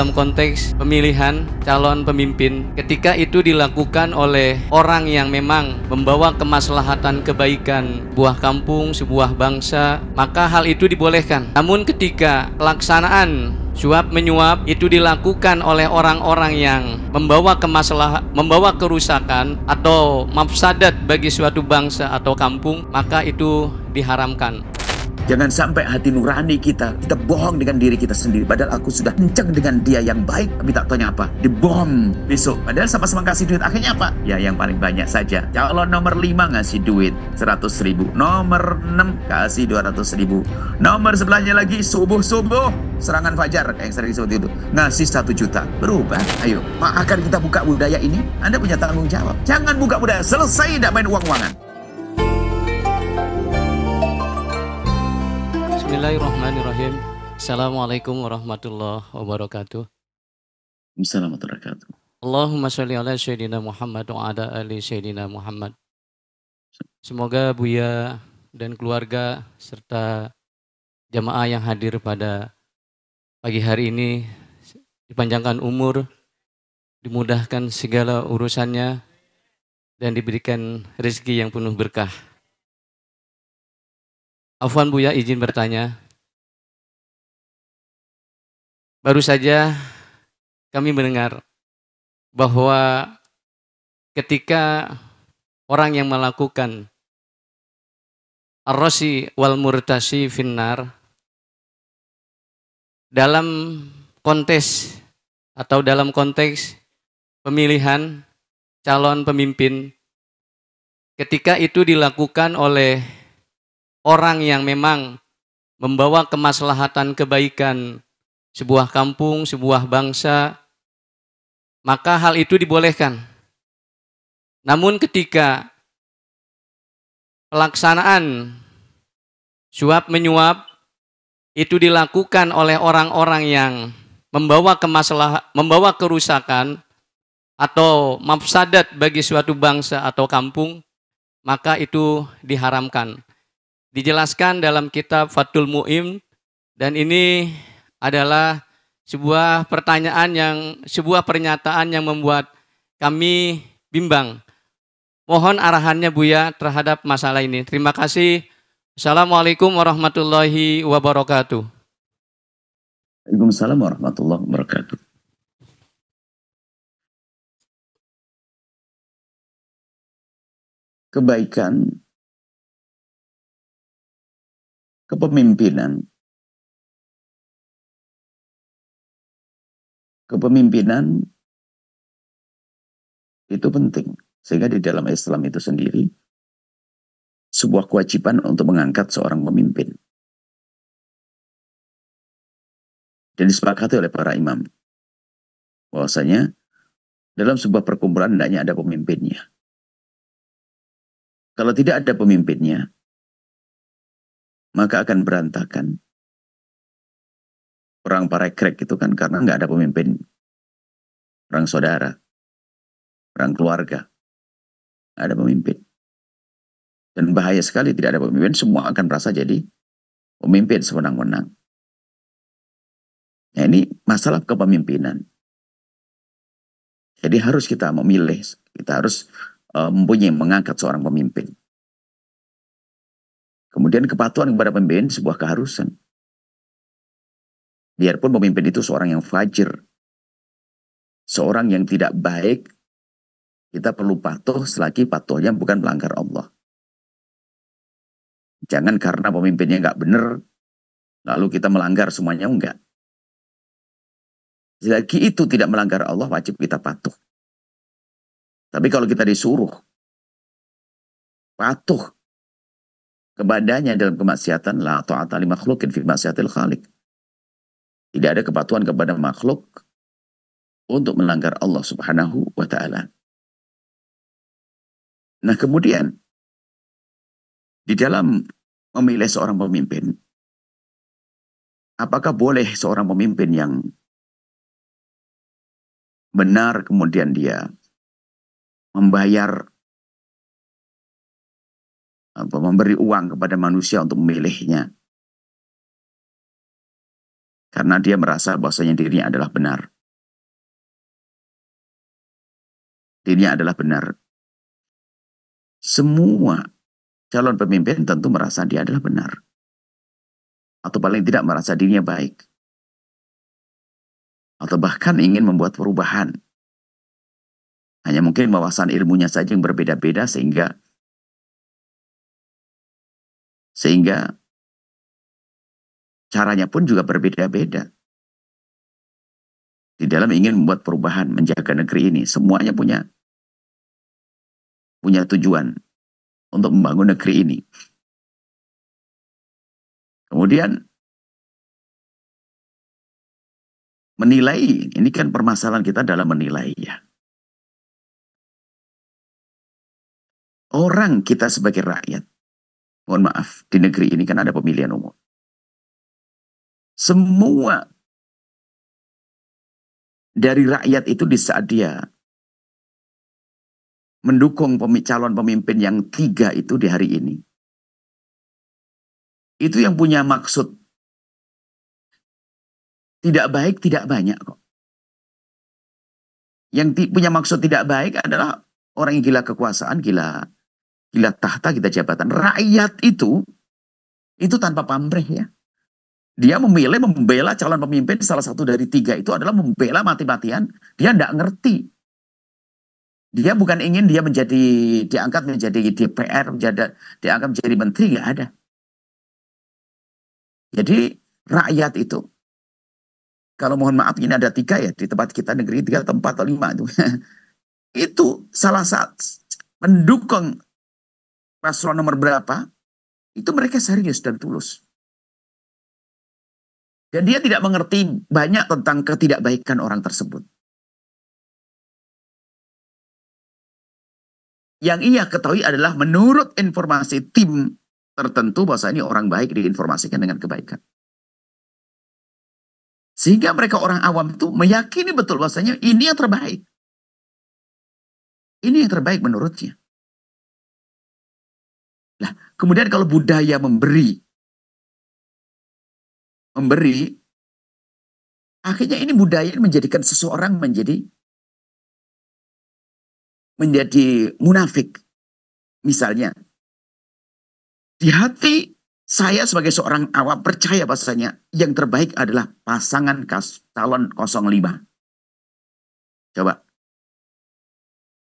dalam konteks pemilihan calon pemimpin ketika itu dilakukan oleh orang yang memang membawa kemaslahatan kebaikan buah kampung, sebuah bangsa, maka hal itu dibolehkan. Namun ketika pelaksanaan suap menyuap itu dilakukan oleh orang-orang yang membawa kemaslahan, membawa kerusakan atau mafsadat bagi suatu bangsa atau kampung, maka itu diharamkan. Jangan sampai hati nurani kita, kita bohong dengan diri kita sendiri. Padahal aku sudah kencang dengan dia yang baik, tapi tak tanya apa. Dibohong besok. Padahal sama-sama kasih duit. Akhirnya apa? Ya yang paling banyak saja. Kalau nomor 5 ngasih duit 100 ribu. Nomor 6 kasih 200 ribu. Nomor sebelahnya lagi subuh-subuh. Serangan fajar yang sering seperti itu. Ngasih 1 juta. Berubah. Ayo. Akan kita buka budaya ini? Anda punya tanggung jawab. Jangan buka budaya. Selesai tidak main uang-uangan. Bismillahirrahmanirrahim. Assalamualaikum warahmatullahi wabarakatuh. Assalamualaikum warahmatullahi wabarakatuh. Allahumma sholli ala Sayyidina Muhammad wa ala ali Sayyidina Muhammad. Semoga Buya dan keluarga serta jamaah yang hadir pada pagi hari ini dipanjangkan umur, dimudahkan segala urusannya, dan diberikan rezeki yang penuh berkah. Afwan Buya izin bertanya. Baru saja kami mendengar bahwa ketika orang yang melakukan arrosi wal murtasi finnar dalam kontes atau dalam konteks pemilihan calon pemimpin ketika itu dilakukan oleh orang yang memang membawa kemaslahatan kebaikan sebuah kampung, sebuah bangsa, maka hal itu dibolehkan. Namun ketika pelaksanaan suap menyuap itu dilakukan oleh orang-orang yang membawa kemaslahan, membawa kerusakan atau mafsadat bagi suatu bangsa atau kampung, maka itu diharamkan dijelaskan dalam kitab Fatul Mu'im dan ini adalah sebuah pertanyaan yang sebuah pernyataan yang membuat kami bimbang. Mohon arahannya Buya terhadap masalah ini. Terima kasih. Assalamualaikum warahmatullahi wabarakatuh. Waalaikumsalam warahmatullahi wabarakatuh. Kebaikan kepemimpinan. Kepemimpinan itu penting. Sehingga di dalam Islam itu sendiri, sebuah kewajiban untuk mengangkat seorang pemimpin. Dan disepakati oleh para imam. Bahwasanya dalam sebuah perkumpulan hendaknya ada pemimpinnya. Kalau tidak ada pemimpinnya, maka akan berantakan. Perang parekrek itu kan karena nggak ada pemimpin. Perang saudara, perang keluarga, ada pemimpin. Dan bahaya sekali tidak ada pemimpin, semua akan merasa jadi pemimpin sewenang-wenang. Nah ini masalah kepemimpinan. Jadi harus kita memilih, kita harus uh, mempunyai mengangkat seorang pemimpin. Kemudian kepatuhan kepada pemimpin sebuah keharusan. Biarpun pemimpin itu seorang yang fajir. Seorang yang tidak baik. Kita perlu patuh selagi patuhnya bukan melanggar Allah. Jangan karena pemimpinnya nggak benar, lalu kita melanggar semuanya enggak. Selagi itu tidak melanggar Allah, wajib kita patuh. Tapi kalau kita disuruh patuh kepadanya dalam kemaksiatan la ta'ata li makhlukin fi maksiatil khaliq. Tidak ada kepatuhan kepada makhluk untuk melanggar Allah Subhanahu wa taala. Nah, kemudian di dalam memilih seorang pemimpin apakah boleh seorang pemimpin yang benar kemudian dia membayar memberi uang kepada manusia untuk memilihnya. Karena dia merasa bahwasanya dirinya adalah benar. Dirinya adalah benar. Semua calon pemimpin tentu merasa dia adalah benar. Atau paling tidak merasa dirinya baik. Atau bahkan ingin membuat perubahan. Hanya mungkin wawasan ilmunya saja yang berbeda-beda sehingga sehingga caranya pun juga berbeda-beda. Di dalam ingin membuat perubahan, menjaga negeri ini, semuanya punya punya tujuan untuk membangun negeri ini. Kemudian menilai, ini kan permasalahan kita dalam menilai ya. Orang kita sebagai rakyat mohon maaf, di negeri ini kan ada pemilihan umum. Semua dari rakyat itu di saat dia mendukung calon pemimpin yang tiga itu di hari ini. Itu yang punya maksud tidak baik, tidak banyak kok. Yang punya maksud tidak baik adalah orang yang gila kekuasaan, gila Gila tahta kita jabatan. Rakyat itu, itu tanpa pamrih ya. Dia memilih, membela calon pemimpin salah satu dari tiga itu adalah membela mati-matian. Dia tidak ngerti. Dia bukan ingin dia menjadi diangkat menjadi DPR, menjadi diangkat menjadi menteri, nggak ada. Jadi rakyat itu, kalau mohon maaf ini ada tiga ya di tempat kita negeri tiga tempat atau lima itu, itu salah satu mendukung paslon nomor berapa, itu mereka serius dan tulus. Dan dia tidak mengerti banyak tentang ketidakbaikan orang tersebut. Yang ia ketahui adalah menurut informasi tim tertentu bahwa ini orang baik diinformasikan dengan kebaikan. Sehingga mereka orang awam itu meyakini betul bahwasanya ini yang terbaik. Ini yang terbaik menurutnya. Kemudian kalau budaya memberi, memberi, akhirnya ini budaya menjadikan seseorang menjadi menjadi munafik. Misalnya, di hati saya sebagai seorang awam percaya bahasanya yang terbaik adalah pasangan calon 05. Coba.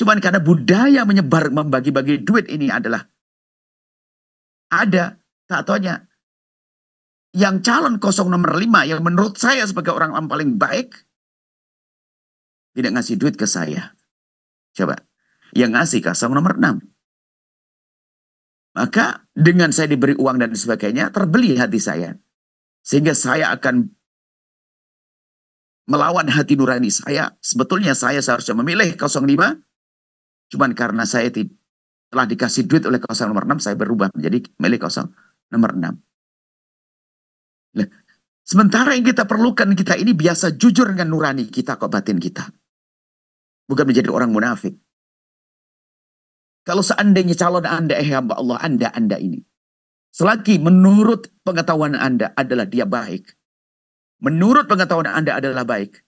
Cuman karena budaya menyebar membagi-bagi duit ini adalah ada tak taunya yang calon kosong nomor lima yang menurut saya sebagai orang yang paling baik tidak ngasih duit ke saya. Coba. Yang ngasih kosong nomor enam. Maka dengan saya diberi uang dan sebagainya, terbeli hati saya. Sehingga saya akan melawan hati nurani saya. Sebetulnya saya seharusnya memilih 05. Cuman karena saya tidak setelah dikasih duit oleh kosong nomor 6, saya berubah menjadi milik kosong nomor 6. Nah, sementara yang kita perlukan kita ini biasa jujur dengan nurani kita kok batin kita. Bukan menjadi orang munafik. Kalau seandainya calon Anda, eh hamba Allah, Anda, Anda ini. Selagi menurut pengetahuan Anda adalah dia baik. Menurut pengetahuan Anda adalah baik.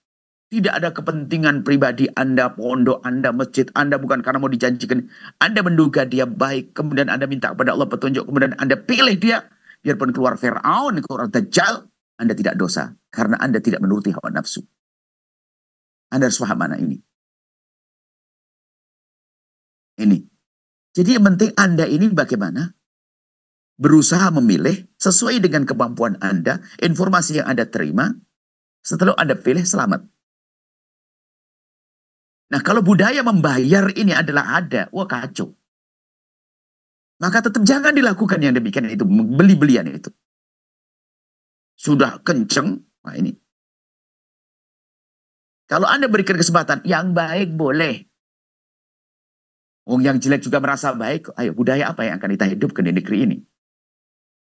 Tidak ada kepentingan pribadi Anda, pondok Anda, masjid Anda bukan karena mau dijanjikan. Anda menduga dia baik, kemudian Anda minta kepada Allah petunjuk, kemudian Anda pilih dia. Biarpun keluar Fir'aun, keluar Dajjal, Anda tidak dosa. Karena Anda tidak menuruti hawa nafsu. Anda harus paham mana ini. Ini. Jadi yang penting Anda ini bagaimana? Berusaha memilih sesuai dengan kemampuan Anda, informasi yang Anda terima, setelah Anda pilih, selamat. Nah kalau budaya membayar ini adalah ada, wah kacau. Maka tetap jangan dilakukan yang demikian itu, beli-belian itu. Sudah kenceng, nah ini. Kalau Anda berikan kesempatan, yang baik boleh. Wong yang jelek juga merasa baik, ayo budaya apa yang akan kita hidupkan di negeri ini?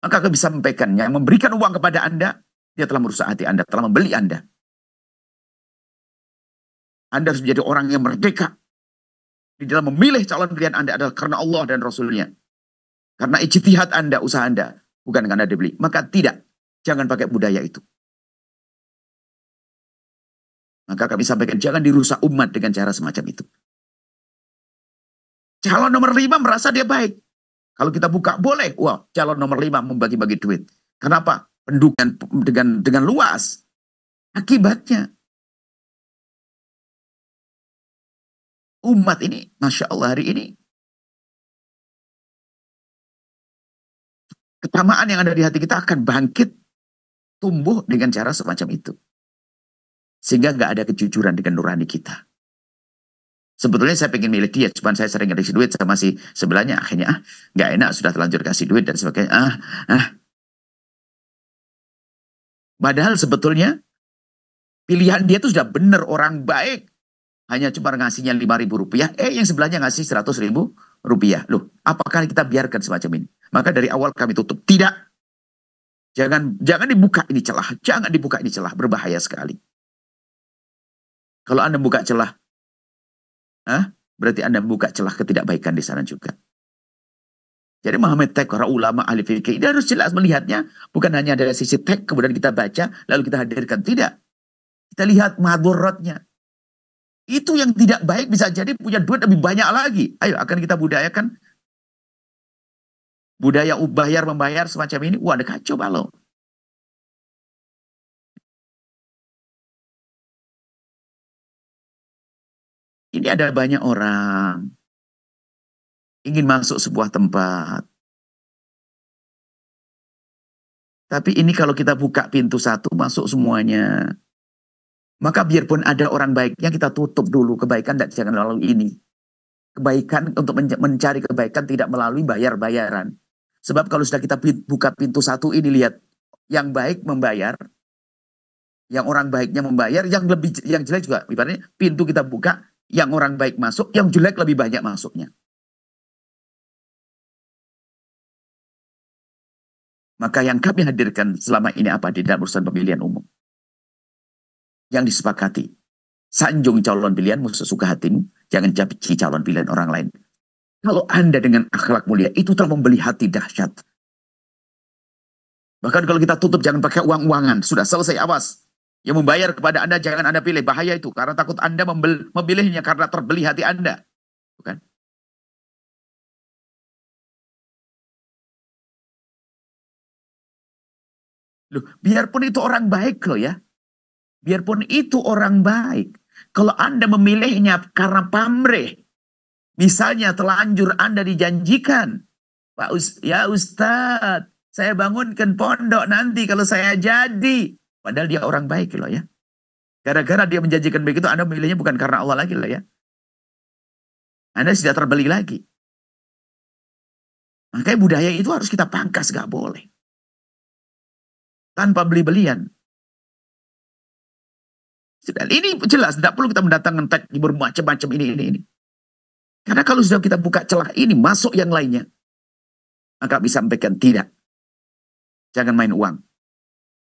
Maka bisa sampaikannya, memberikan uang kepada Anda, dia telah merusak hati Anda, telah membeli Anda. Anda harus menjadi orang yang merdeka. Di dalam memilih calon pilihan Anda adalah karena Allah dan Rasulnya. Karena ijtihad Anda, usaha Anda. Bukan karena dibeli. Maka tidak. Jangan pakai budaya itu. Maka kami sampaikan jangan dirusak umat dengan cara semacam itu. Calon nomor lima merasa dia baik. Kalau kita buka boleh, wah calon nomor lima membagi-bagi duit. Kenapa? Pendukungan dengan dengan luas. Akibatnya umat ini, masya Allah hari ini ketamaan yang ada di hati kita akan bangkit, tumbuh dengan cara semacam itu. Sehingga nggak ada kejujuran dengan nurani kita. Sebetulnya saya pengen milih dia, cuma saya sering ngasih duit sama si sebelahnya. Akhirnya ah nggak enak sudah terlanjur kasih duit dan sebagainya. Ah, ah. Padahal sebetulnya pilihan dia itu sudah benar orang baik. Hanya cuma ngasihnya lima ribu rupiah, eh yang sebelahnya ngasih seratus ribu rupiah. Loh, apakah kita biarkan semacam ini? Maka dari awal kami tutup. Tidak. Jangan jangan dibuka ini celah. Jangan dibuka ini celah. Berbahaya sekali. Kalau Anda buka celah, Hah? Berarti Anda membuka celah ketidakbaikan di sana juga. Jadi Muhammad Tek, para ulama ahli fikih, ini harus jelas melihatnya. Bukan hanya dari sisi tek, kemudian kita baca, lalu kita hadirkan. Tidak. Kita lihat madurotnya. Itu yang tidak baik bisa jadi punya duit lebih banyak lagi. Ayo, akan kita budayakan. Budaya bayar membayar semacam ini. Wah, ada kacau balau. Ini ada banyak orang ingin masuk sebuah tempat. Tapi ini kalau kita buka pintu satu, masuk semuanya. Maka biarpun ada orang baiknya, kita tutup dulu. Kebaikan tidak jangan melalui ini. Kebaikan untuk mencari kebaikan tidak melalui bayar-bayaran. Sebab kalau sudah kita buka pintu satu ini, lihat. Yang baik membayar. Yang orang baiknya membayar. Yang lebih yang jelek juga. Ibaratnya pintu kita buka, yang orang baik masuk, yang jelek lebih banyak masuknya. Maka yang kami hadirkan selama ini apa di dalam urusan pemilihan umum? Yang disepakati. Sanjung calon pilihanmu sesuka hatimu, jangan caci calon pilihan orang lain. Kalau Anda dengan akhlak mulia, itu telah membeli hati dahsyat. Bahkan kalau kita tutup, jangan pakai uang-uangan. Sudah selesai, awas. Yang membayar kepada Anda jangan Anda pilih. Bahaya itu. Karena takut Anda memilihnya karena terbeli hati Anda. Bukan? Loh, biarpun itu orang baik loh ya. Biarpun itu orang baik. Kalau Anda memilihnya karena pamrih. Misalnya telanjur Anda dijanjikan. Pak ya Ustadz, saya bangunkan pondok nanti kalau saya jadi. Padahal dia orang baik loh ya. Gara-gara dia menjanjikan begitu, Anda memilihnya bukan karena Allah lagi lah ya. Anda sudah terbeli lagi. Makanya budaya itu harus kita pangkas, gak boleh. Tanpa beli-belian. Ini jelas, tidak perlu kita mendatangkan tag bermacam-macam ini, ini, ini. Karena kalau sudah kita buka celah ini, masuk yang lainnya. Maka bisa sampaikan tidak. Jangan main uang.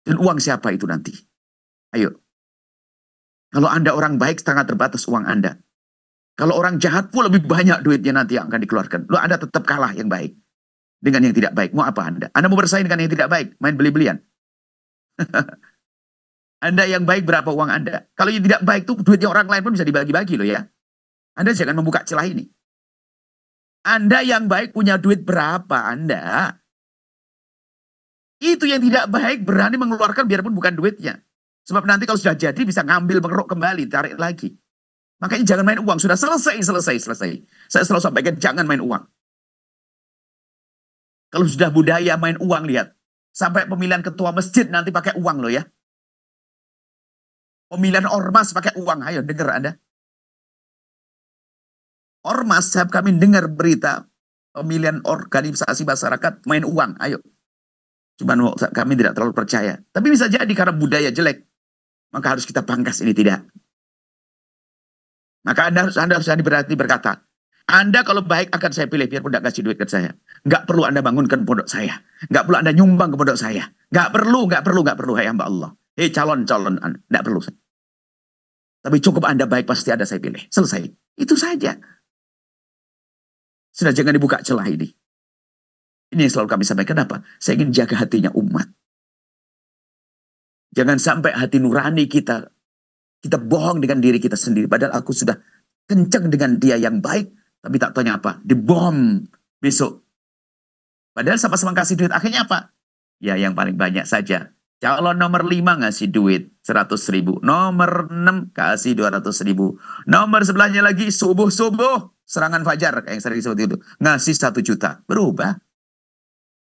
Dan uang siapa itu nanti? Ayo. Kalau Anda orang baik, sangat terbatas uang Anda. Kalau orang jahat pun lebih banyak duitnya nanti yang akan dikeluarkan. Lo Anda tetap kalah yang baik. Dengan yang tidak baik. Mau apa Anda? Anda mau bersaing dengan yang tidak baik. Main beli-belian. anda yang baik berapa uang Anda? Kalau yang tidak baik tuh duitnya orang lain pun bisa dibagi-bagi loh ya. Anda jangan membuka celah ini. Anda yang baik punya duit berapa Anda? Itu yang tidak baik berani mengeluarkan biarpun bukan duitnya. Sebab nanti kalau sudah jadi bisa ngambil mengeruk kembali, tarik lagi. Makanya jangan main uang. Sudah selesai, selesai, selesai. Saya selalu sampaikan jangan main uang. Kalau sudah budaya main uang, lihat. Sampai pemilihan ketua masjid nanti pakai uang loh ya. Pemilihan ormas pakai uang. Ayo dengar Anda. Ormas, setiap kami dengar berita pemilihan organisasi masyarakat main uang. Ayo. Cuman kami tidak terlalu percaya. Tapi bisa jadi karena budaya jelek. Maka harus kita pangkas ini tidak. Maka Anda harus Anda harus berarti berkata, Anda kalau baik akan saya pilih biarpun tidak kasih duit ke saya. Nggak perlu Anda bangunkan pondok saya. Nggak perlu Anda nyumbang ke pondok saya. Nggak perlu, nggak perlu, nggak perlu. Hai hamba Allah. Hei calon-calon. Nggak perlu. Tapi cukup Anda baik pasti ada saya pilih. Selesai. Itu saja. Sudah jangan dibuka celah ini. Ini yang selalu kami sampaikan apa? Saya ingin jaga hatinya umat. Jangan sampai hati nurani kita Kita bohong dengan diri kita sendiri. Padahal aku sudah kencang dengan dia yang baik. Tapi tak tanya apa. Dibom besok. Padahal sama-sama kasih duit. Akhirnya apa? Ya yang paling banyak saja. Calon nomor 5 ngasih duit 100 ribu. Nomor 6 kasih 200 ribu. Nomor sebelahnya lagi subuh-subuh. Serangan fajar yang sering seperti itu. Ngasih 1 juta. Berubah.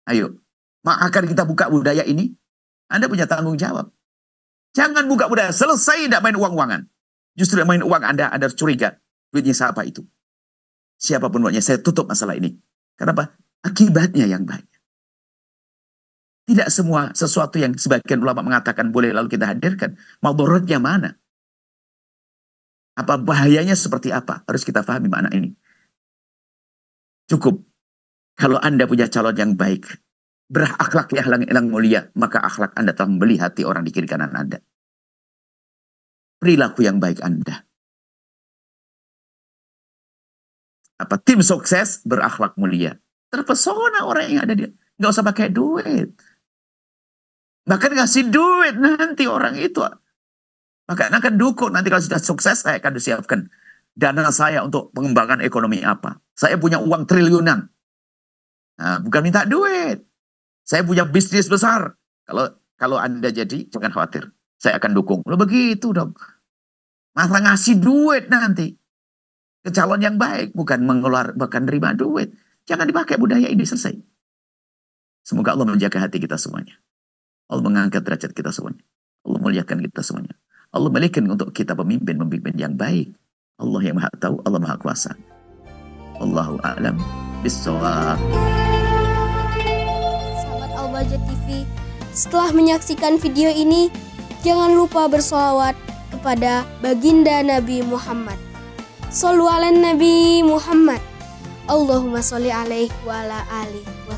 Ayo. Akan kita buka budaya ini? Anda punya tanggung jawab. Jangan buka budaya. Selesai tidak main uang-uangan. Justru main uang Anda, Anda curiga. Duitnya siapa itu? Siapa pun buatnya, saya tutup masalah ini. Kenapa? Akibatnya yang baik. Tidak semua sesuatu yang sebagian ulama mengatakan boleh lalu kita hadirkan. Maldorotnya mana? Apa bahayanya seperti apa? Harus kita pahami mana ini. Cukup. Kalau Anda punya calon yang baik, berakhlak yang yang mulia, maka akhlak Anda telah membeli hati orang di kiri kanan Anda. Perilaku yang baik Anda. Apa tim sukses berakhlak mulia. Terpesona orang yang ada dia. Nggak usah pakai duit. Bahkan ngasih duit nanti orang itu. Maka akan dukung nanti kalau sudah sukses saya akan disiapkan dana saya untuk pengembangan ekonomi apa. Saya punya uang triliunan. Nah, bukan minta duit. Saya punya bisnis besar. Kalau kalau Anda jadi, jangan khawatir. Saya akan dukung. Lo begitu dong. Masa ngasih duit nanti. Ke calon yang baik. Bukan mengeluarkan, bukan terima duit. Jangan dipakai budaya ini selesai. Semoga Allah menjaga hati kita semuanya. Allah mengangkat derajat kita semuanya. Allah muliakan kita semuanya. Allah memiliki untuk kita pemimpin-pemimpin yang baik. Allah yang maha tahu, Allah maha kuasa. Allahu a'lam bissawab. Raja TV. Setelah menyaksikan video ini, jangan lupa bersolawat kepada baginda Nabi Muhammad. Sallu ala Nabi Muhammad. Allahumma sholli alaihi wa ala alihi wa